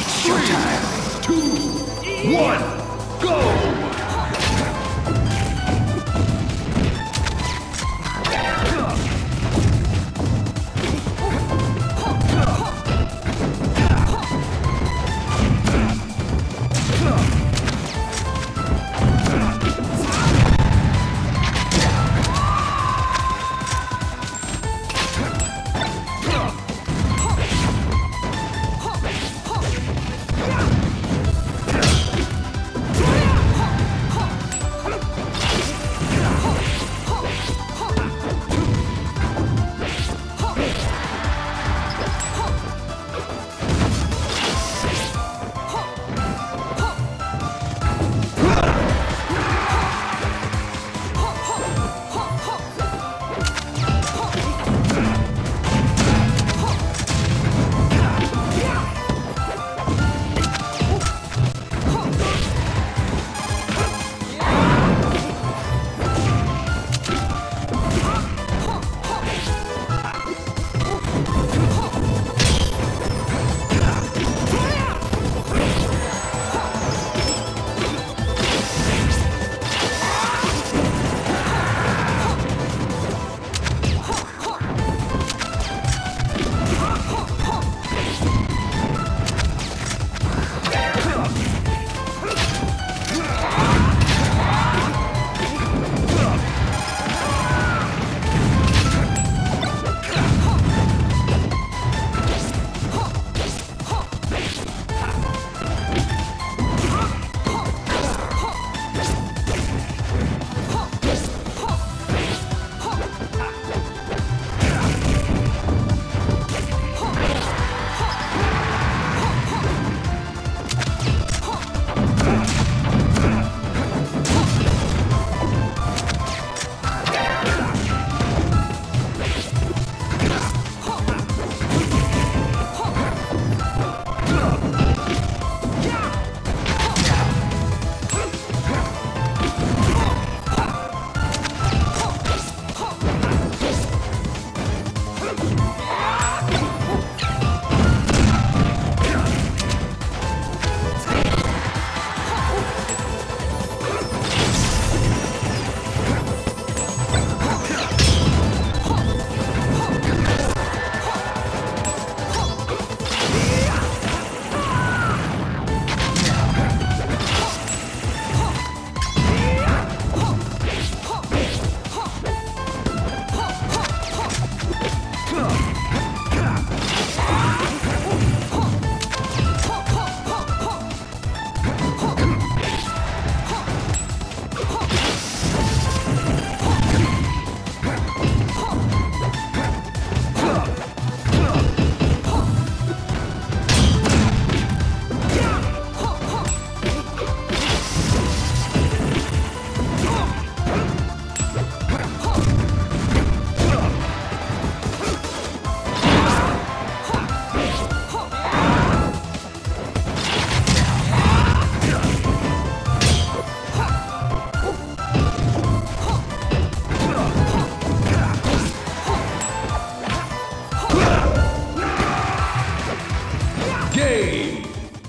It's showtime. Two, one, go!